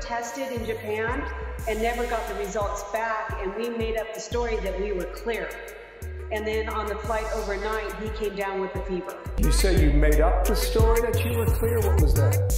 tested in Japan and never got the results back, and we made up the story that we were clear. And then on the flight overnight, he came down with a fever. You say you made up the story that you were clear? What was that?